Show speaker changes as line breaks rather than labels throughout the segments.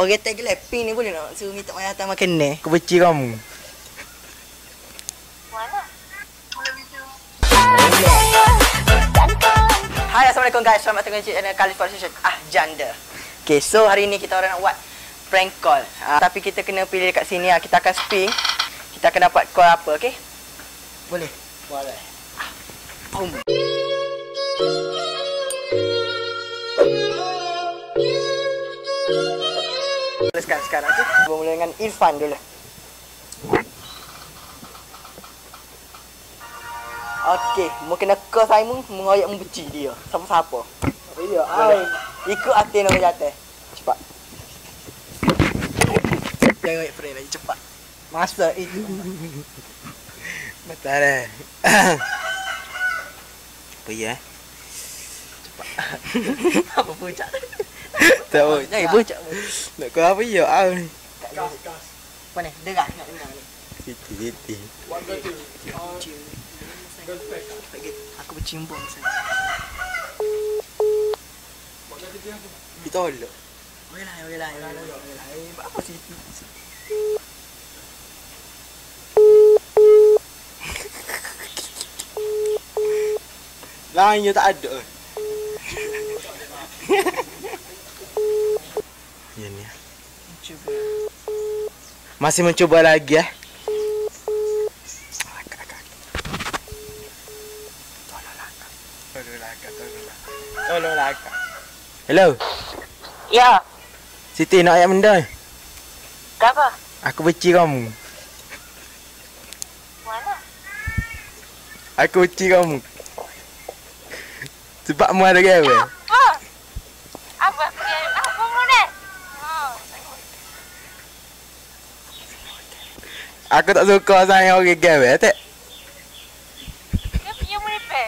Orang tak geleping ni boleh nak suruh minta mayat makan ni.
Aku benci kamu.
Hai Assalamualaikum guys, selamat datang di channel Khalif Station Ah Janda Okay, so hari ni kita orang nak buat prank call uh, Tapi kita kena pilih dekat sini uh, Kita akan spin Kita akan dapat call apa, okay? Boleh? Boleh ah. um. Sekarang, sekarang okay? Kita mula dengan Irfan dulu Okey, mu kena ke mu mengoyak membenci dia. Siapa-siapa.
Iya,
Boleh. Ikut hati nama jatuh. Cepat. Jangan ngoyak friend lagi cepat. Masa itu.
Betul eh. Apa ya?
Apa puncak?
Tahu.
Jangan puncak.
Nak kau apa ya? Ah.
Gas, gas. Apa ni? Dengar, dengar, dengar ni.
Siti, siti.
Aku bercimbung saya.
Kita tolak.
Okey lah, okey lah, okey lah. okey lah. Apa sih?
Lainnya tak ada. Masih mencuba lagi eh. Tolonglah akak. Hello.
Ya,
Siti nak ayat benda. ni?
kenapa?
Aku benci kamu.
Mana?
Aku benci kamu. Sebab mu ada gawe.
Apa? Apa? Apa mu ni? Oh,
Aku tak suka sayang orang gawe tak.
dia punya mu ni pe.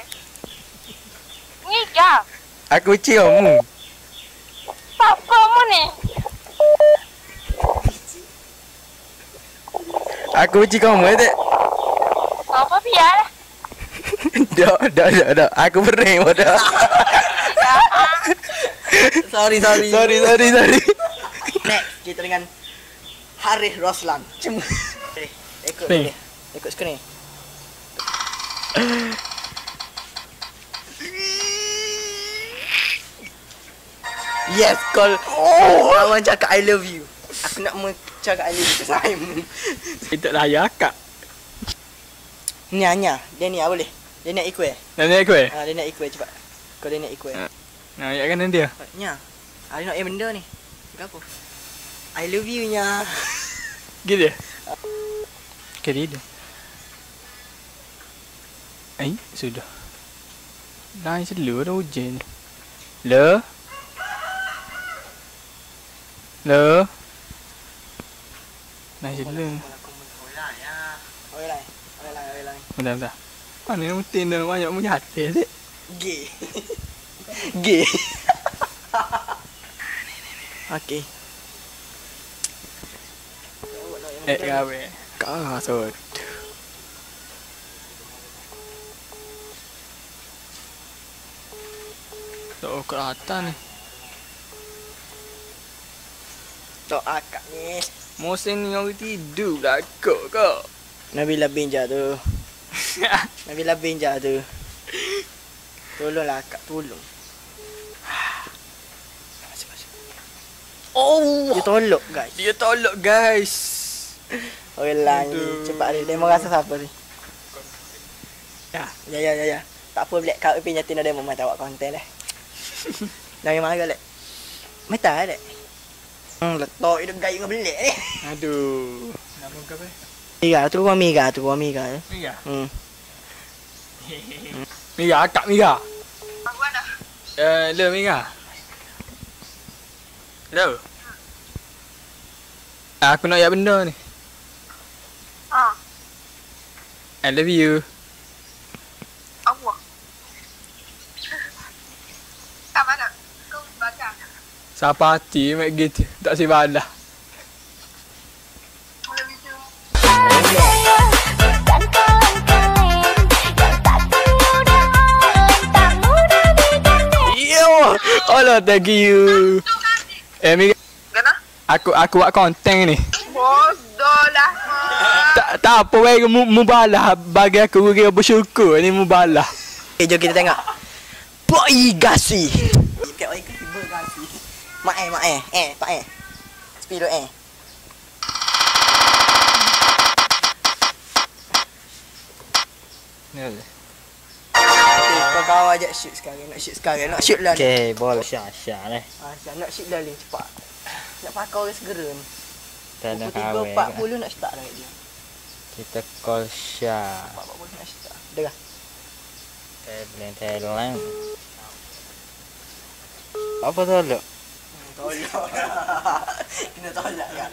Ni ya.
Aku benci kamu.
Apa mu ni?
Aku benci kamu tak.
Apa biar?
Dak, dak, dak, dak. Aku bering dah.
Sorry, sorry.
sorry, sorry, sorry.
Next, kita dengan Harith Roslan. Cuma. Eh, ikut
Ni.
Ikut skrin. Yes, call. Oh, kawan cakap I love you. Aku nak cakap I love you ke Simon.
Itu lah ya kak.
Ni hanya, dia ni ah boleh. Dia nak ikut eh.
Nak naik aku eh?
Ha, dia nak ikut cepat. Kau dia nak ikut eh.
Ha. Nak ayat kan nanti ya?
Nya. Ah, dia nak eh benda ni. Apa? I love you nya.
Gitu ya? Kiri dia. Eh, sudah. Dah selu dah hujan. Le. Le. Dah selu.
Oi lai. Oi lai, oi lai.
Bentar, bentar. Mana yang mesti dah banyak punya hati sih?
Gay. Gay. Okey.
Eh, gawe. Kasut. Tak ke atas ni.
Tok akak ni.
Musim ni orang tidur lah kok kok.
Nabila Binja tu. Nabila Binja tu. Tolonglah akak, tolong. Oh, dia tolok guys.
Dia tolak guys.
Lah ni. Cepat ni. Demo rasa siapa ni?
Ya.
Ya ya ya ya. Tak apa black kau pin nyatin demo mata awak konten eh. Dari mana lek? Meta lek. Hmm, letak itu gaya dengan belik ni.
Aduh. Nama kau apa?
Miga tu gua miga tu gua miga. eh.
Miga.
Hmm.
Miga, akak Miga.
Aku ada.
Eh, le Miga. Le. Aku nak ayat benda ni.
Ah,
I love you.
mana? Kau bakar.
Siapa hati mak gitu. Tak si
video.
Yo. Allah thank you. Eh.
Gana?
Aku aku buat konten ni.
Bodoh lah. Mak.
Tak tak apa weh mu, mubalah bagi aku kira bersyukur ni mubalah.
Okay, jom kita tengok. Boy Gasi. Okay, Boy Gasi, Boy Gasi. Mak eh, mak eh. Eh, pak eh. Speedo eh. Okay, kau kau ajak shoot sekarang. Nak shoot sekarang. Nak shoot lah. ni.
Okay, bola syah-syah ni.
Ah, Syah, nak shoot lah ni cepat. Nak pakai orang segera ni.
Ada
Pukul
kawan.
3.40 nak start dah kat dia.
Kita call syah.
4.40 nak start. Dah.
Tablet telang. Apa tu lu?
Tolak. Kena tolak kan.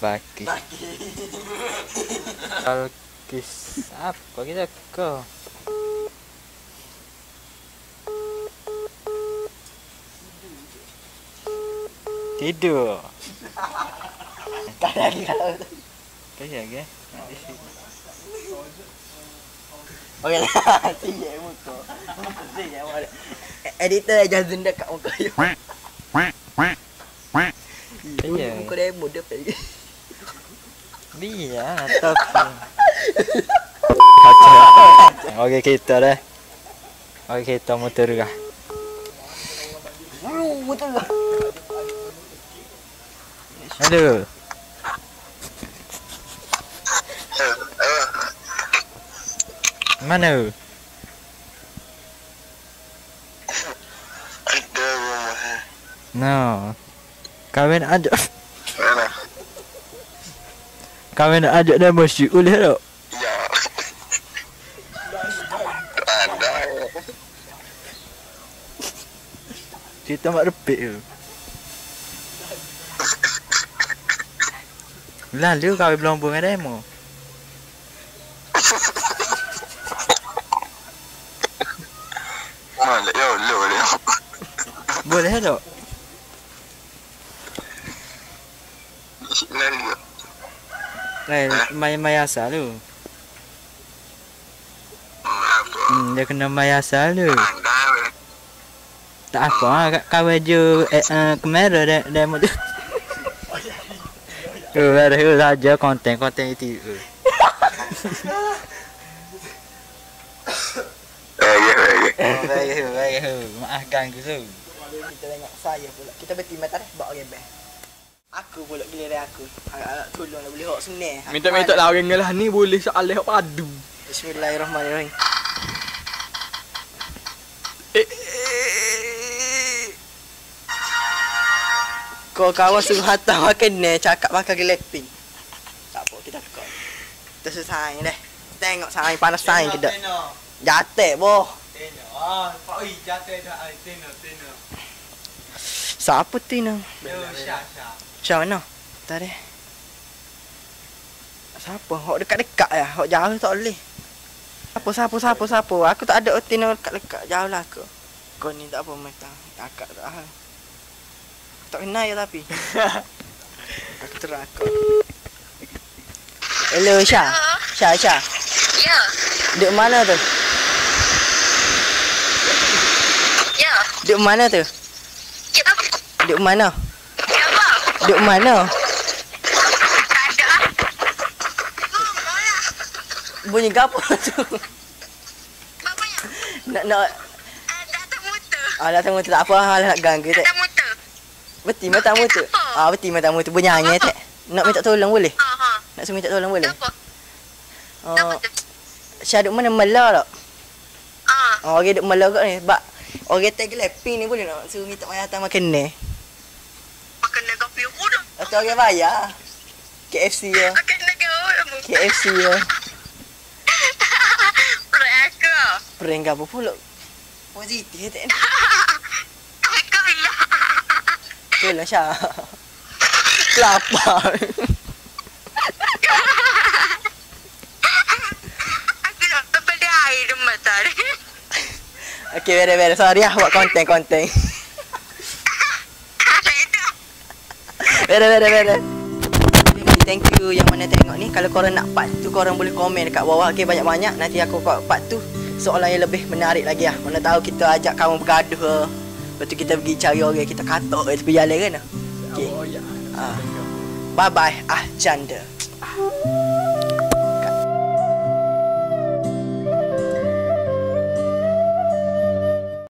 Baki.
Bagi.
Call kis apa kita ko? Tidur.
Tak ada lagi kalau tu.
Kaya ke?
Okey lah. Siap muka. Muka siap muka. Editor aja zoom dekat muka you.
Iya.
Muka dia pergi.
Biar tapi. Kacau. Okey kita dah. Okey kita muter kah?
Uh, betul
Aduh. Mana?
Ada rumah.
No. Kawin ajak.
Mana?
Kawin ajak dah masuk boleh tak?
Ya. Ada.
Kita mak repik tu. Lalu kawin belum bunga demo.
Mana? Ya Allah dia.
Boleh tak?
Dia.
Eh, maya-maya asal tu. Hmm, dia kena maya asal tu.
Ada.
Tak apa, ah, ka- kawin je eh, uh, kamera mau tu. Oh, ada tu saja konten-konten itu.
Eh, ya, ya.
Oh, baik, baik. Maaf ganggu tu.
Kita tengok saya pula. Kita bertim atas dah. Bawa gembel. Aku pula giliran aku. Agak-agak tolong lah boleh hok senang. Aku
Minta-minta lah orang lah ni boleh soal hok padu.
Bismillahirrahmanirrahim. Kawan suruh hantar makan ni cakap pakai geleping. Tak apa kita kau. Kita selesai dah. Tengok saing panas saing kita. Jatuh boh.
Ah, Pak Oi jatuh dah ai tena tena.
Siapa tu ni?
Yo syah syah.
Mana? Tak ada. Siapa? Hok dekat-dekat ya. Hok jauh tak boleh. Siapa, siapa, siapa, siapa? Aku tak ada otina dekat-dekat. Jauh lah aku. Kau ni tak apa mereka. Akak tak hal. Tak kenal ya tapi. aku terang aku. Hello Syah. Syah, Syah.
Ya.
Duduk mana tu?
Ya.
Duduk mana tu?
Kita
Duduk mana?
siapa?
Duduk mana?
Tak ada.
Bunyi gapo tu?
Bapaknya.
Nak nak
Eh, datang motor.
ah datang motor tak apa hal nak ganggu tak.
Datang motor.
Betul mata motor. Ah betul mata motor bernyanyi tak. Nak minta tolong boleh?
Ha ha.
Nak suruh minta tolong boleh?
Siapa?
Oh,
tu?
Syah duk mana Mela tak?
Ah,
Oh, orang duk Mela kat ni. Bak orang tag leping ni boleh nak suruh minta mayat datang makan ni.
makan naga piu udah.
Atau orang bayar. KFC ya.
Makan udah.
KFC ya.
Perut aku.
Prank apa pula? Positif tak ni.
Kakak lah.
Tolong Syah. Kelapa.
Aku nak terbeda air di mata ni.
Okey, beres-beres. Sorry ah buat konten-konten. Beres, beres, beres. Thank you yang mana tengok ni. Kalau korang nak part tu, korang boleh komen dekat bawah. Okay, banyak-banyak. Nanti aku buat part tu. Soalan yang lebih menarik lagi lah. Mana tahu kita ajak kawan bergaduh. Lepas tu kita pergi cari orang kita katok kat tepi jalan kan. Okey.
Ya, oh, ya.
Ah. Bye bye. Ah, janda. Ah.